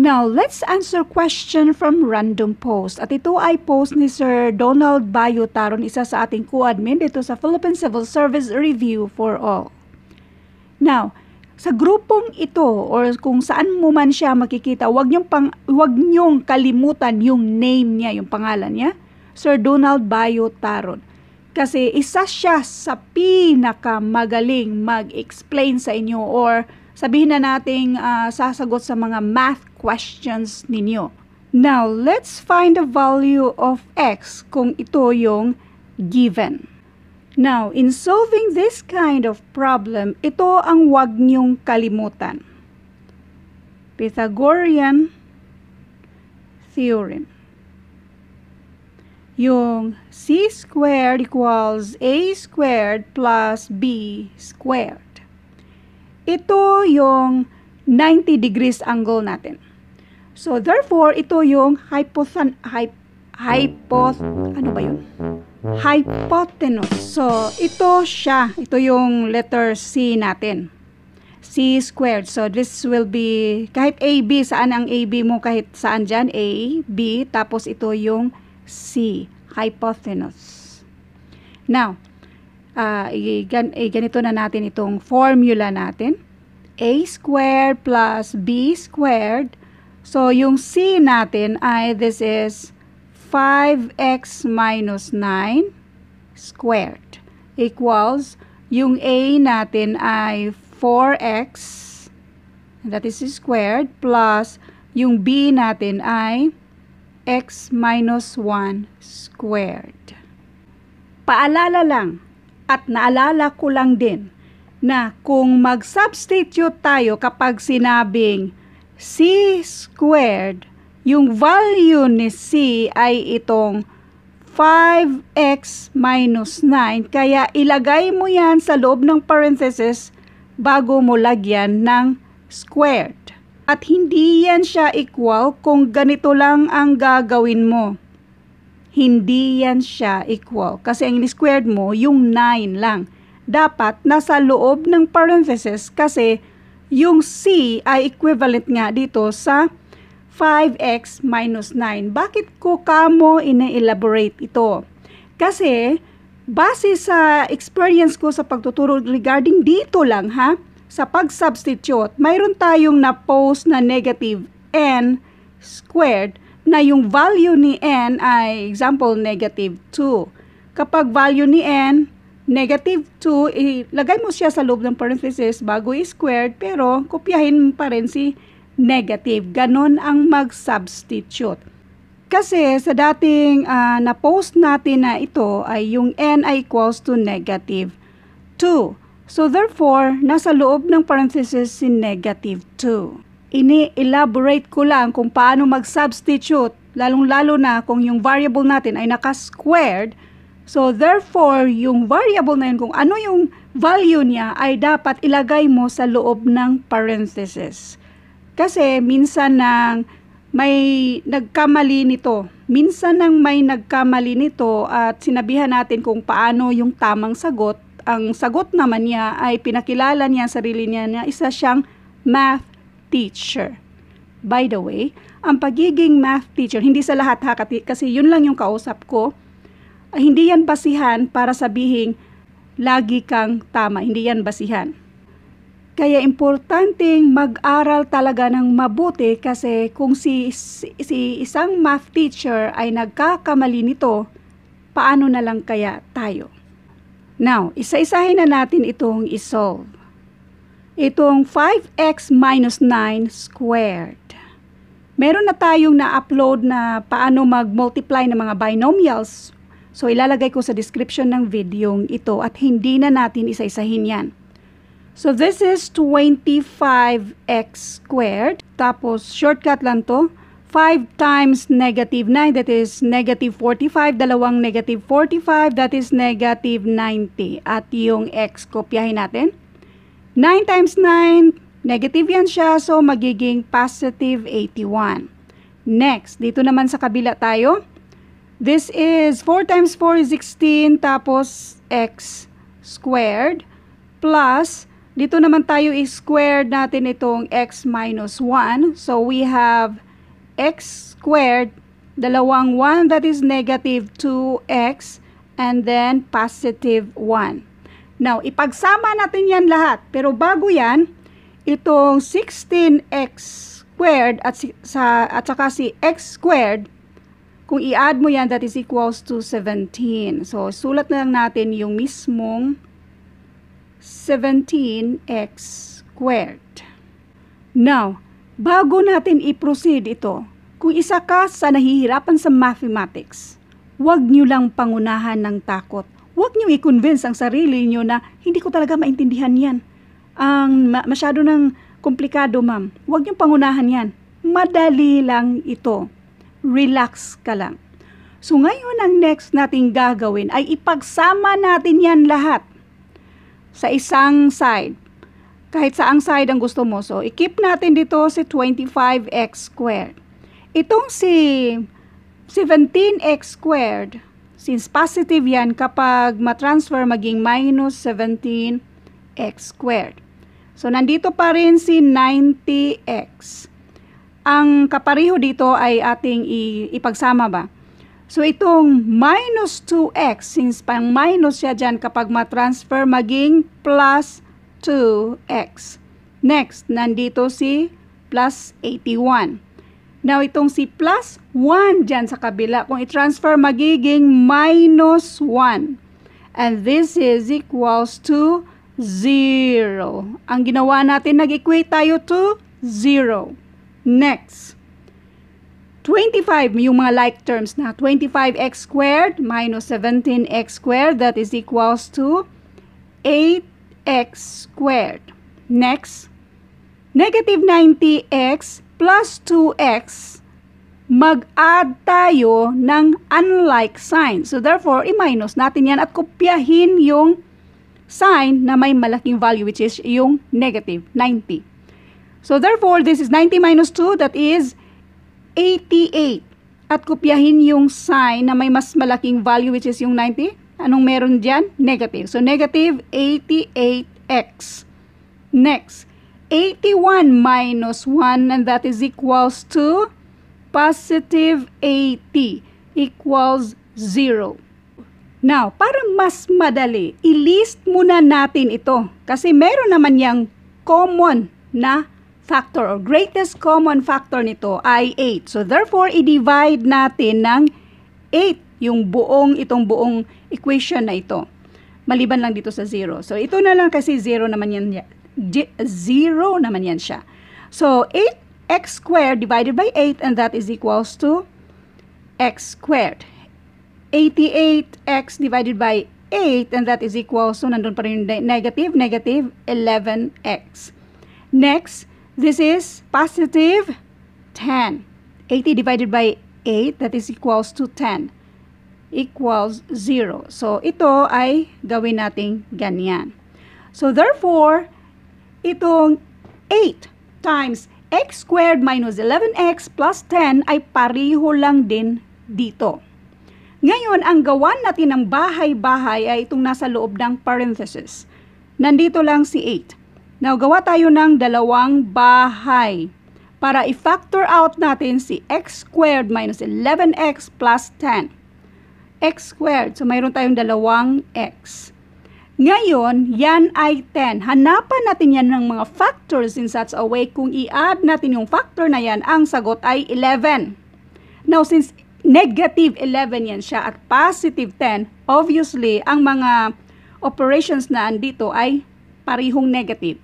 Now, let's answer question from random post. At ito ay post ni Sir Donald Bayo Taron, isa sa ating co-admin dito sa Philippine Civil Service Review for All. Now, sa grupong ito or kung saan mo man siya makikita, wag niyong pang wag niyong kalimutan yung name niya, yung pangalan niya, Sir Donald Bayo Taron. Kasi isa siya sa pinakamagaling mag-explain sa inyo or sabihin na nating uh, sasagot sa mga math questions ninyo. Now, let's find the value of x kung ito yung given. Now, in solving this kind of problem, ito ang wag niyong kalimutan. Pythagorean theorem. Yung c squared equals a squared plus b squared. Ito yung 90 degrees angle natin. So, therefore, ito yung hypothan, hyp, hypoth, ano ba yun? hypotenuse. So, ito siya. Ito yung letter C natin. C squared. So, this will be, kahit AB, saan ang AB mo kahit saan dyan? A, B, tapos ito yung C, hypotenuse. Now, uh, gan, ganito na natin itong formula natin. A squared plus B squared. So, yung C natin ay, this is 5x minus 9 squared equals yung a natin ay 4x that is squared plus yung b natin ay x minus 1 squared. Paalala lang at naalala ko lang din na kung mag-substitute tayo kapag sinabing c squared yung value ni C ay itong 5x minus 9. Kaya ilagay mo yan sa loob ng parenthesis bago mo lagyan ng squared. At hindi yan siya equal kung ganito lang ang gagawin mo. Hindi yan siya equal. Kasi ang squared mo, yung 9 lang. Dapat nasa loob ng parenthesis kasi yung C ay equivalent nga dito sa 5x minus 9. Bakit ko kamo ina-elaborate ito? Kasi, base sa experience ko sa pagtuturo regarding dito lang ha, sa pag-substitute, mayroon tayong na-post na negative n squared na yung value ni n ay example negative 2. Kapag value ni n negative 2, ilagay mo siya sa loob ng parenthesis bago i-squared pero kopyahin pa rin si negative. Ganon ang mag-substitute. Kasi sa dating uh, na-post natin na ito ay yung n ay equals to negative 2. So therefore, nasa loob ng parenthesis si negative 2. Ini-elaborate ko lang kung paano mag-substitute, lalong-lalo na kung yung variable natin ay naka-squared. So therefore, yung variable na yun, kung ano yung value niya, ay dapat ilagay mo sa loob ng parenthesis. Kasi minsan nang may nagkamali nito. Minsan nang may nagkamali nito at sinabihan natin kung paano yung tamang sagot, ang sagot naman niya ay pinakilala niya sarili niya na isa siyang math teacher. By the way, ang pagiging math teacher, hindi sa lahat ha, kasi yun lang yung kausap ko, hindi yan basihan para sabihin lagi kang tama, hindi yan basihan. Kaya importanteng mag-aral talaga ng mabuti kasi kung si, si isang math teacher ay nagkakamali nito, paano na lang kaya tayo? Now, isa-isahin na natin itong isolve. Itong 5x minus 9 squared. Meron na tayong na-upload na paano mag-multiply ng mga binomials. So, ilalagay ko sa description ng video ito at hindi na natin isa-isahin yan. So, this is 25x squared. Tapos, shortcut lang to. 5 times negative 9, that is negative 45. Dalawang negative 45, that is negative 90. At yung x, kopyahin natin. 9 times 9, negative yan siya. So, magiging positive 81. Next, dito naman sa kabila tayo. This is 4 times 4 is 16, tapos x squared plus Dito naman tayo i-squared natin itong x minus 1. So we have x squared, dalawang 1 that is negative 2x, and then positive 1. Now, ipagsama natin yan lahat. Pero bago yan, itong 16x squared at, si, sa, at saka si x squared, kung i-add mo yan, that is equals to 17. So, sulat na lang natin yung mismong 17x squared. Now, bago natin i-proceed ito, kung isa ka sa nahihirapan sa mathematics, huwag nyo lang pangunahan ng takot. Huwag nyo i-convince ang sarili nyo na hindi ko talaga maintindihan yan. Ang ma- masyado ng komplikado, ma'am. Huwag nyo pangunahan yan. Madali lang ito. Relax ka lang. So ngayon ang next nating gagawin ay ipagsama natin yan lahat sa isang side. Kahit saang side ang gusto mo. So, i-keep natin dito si 25x squared. Itong si 17x squared, since positive yan kapag matransfer maging minus 17x squared. So, nandito pa rin si 90x. Ang kapariho dito ay ating ipagsama ba? So, itong minus 2x, since pang minus siya dyan kapag matransfer, maging plus 2x. Next, nandito si plus 81. Now, itong si plus 1 dyan sa kabila, kung i-transfer, magiging minus 1. And this is equals to 0. Ang ginawa natin, nag-equate tayo to 0. Next. 25, yung mga like terms na 25x squared minus 17x squared, that is equals to 8x squared. Next, negative 90x plus 2x, mag-add tayo ng unlike sign. So therefore, i-minus natin yan at kopyahin yung sign na may malaking value which is yung negative 90. So therefore, this is 90 minus 2, that is 88 at kopyahin yung sign na may mas malaking value which is yung 90. Anong meron dyan? Negative. So, negative 88x. Next, 81 minus 1 and that is equals to positive 80 equals 0. Now, para mas madali, i-list muna natin ito kasi meron naman yung common na factor or greatest common factor nito ay 8. So therefore, i-divide natin ng 8 yung buong itong buong equation na ito. Maliban lang dito sa 0. So ito na lang kasi 0 naman yan 0 naman yan siya. So 8x squared divided by 8 and that is equals to x squared. 88x divided by 8 and that is equals to nandun pa rin yung negative, negative 11x. Next, This is positive 10. 80 divided by 8, that is equals to 10. Equals 0. So, ito ay gawin nating ganyan. So, therefore, itong 8 times x squared minus 11x plus 10 ay pariho lang din dito. Ngayon, ang gawan natin ng bahay-bahay ay itong nasa loob ng parenthesis. Nandito lang si 8. Now, gawa tayo ng dalawang bahay para i-factor out natin si x squared minus 11x plus 10. x squared. So, mayroon tayong dalawang x. Ngayon, yan ay 10. Hanapan natin yan ng mga factors in such a way kung i-add natin yung factor na yan, ang sagot ay 11. Now, since negative 11 yan siya at positive 10, obviously, ang mga operations na andito ay parihong negative.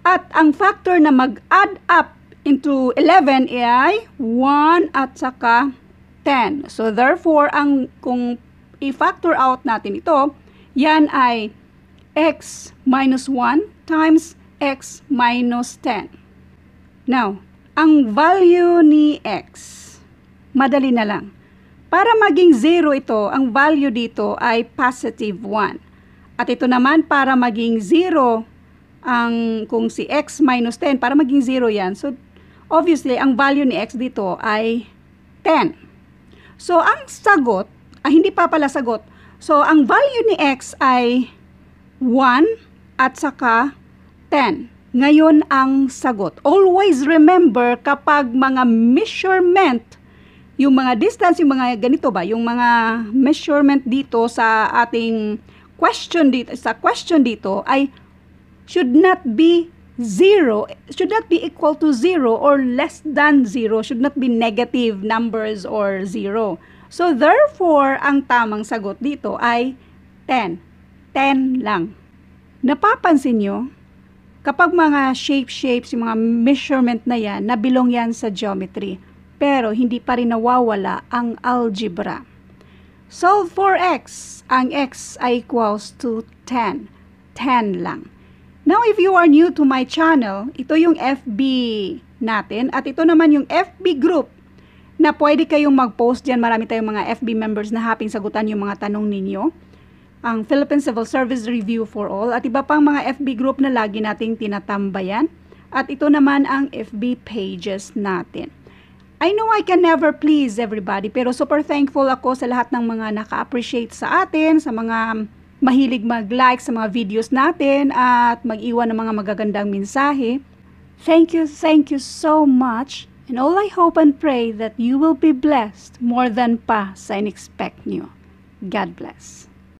At ang factor na mag-add up into 11 ay 1 at saka 10. So therefore, ang kung i-factor out natin ito, yan ay x minus 1 times x minus 10. Now, ang value ni x, madali na lang. Para maging 0 ito, ang value dito ay positive 1. At ito naman para maging 0 ang kung si x minus 10 para maging 0 yan. So obviously ang value ni x dito ay 10. So ang sagot ay hindi pa pala sagot. So ang value ni x ay 1 at saka 10. Ngayon ang sagot. Always remember kapag mga measurement, yung mga distance, yung mga ganito ba, yung mga measurement dito sa ating question dito, sa question dito ay should not be zero, should not be equal to zero or less than zero, should not be negative numbers or zero. So therefore, ang tamang sagot dito ay 10. 10 lang. Napapansin nyo, kapag mga shape-shapes, yung mga measurement na yan, nabilong yan sa geometry. Pero hindi pa rin nawawala ang algebra. Solve for x. Ang x ay equals to 10. 10 lang. Now, if you are new to my channel, ito yung FB natin at ito naman yung FB group na pwede kayong mag-post dyan. Marami tayong mga FB members na haping sagutan yung mga tanong ninyo. Ang Philippine Civil Service Review for All at iba pang mga FB group na lagi nating tinatambayan. At ito naman ang FB pages natin. I know I can never please everybody pero super thankful ako sa lahat ng mga naka-appreciate sa atin, sa mga mahilig mag-like sa mga videos natin at mag-iwan ng mga magagandang mensahe. Thank you, thank you so much. And all I hope and pray that you will be blessed more than pa sa in-expect nyo. God bless.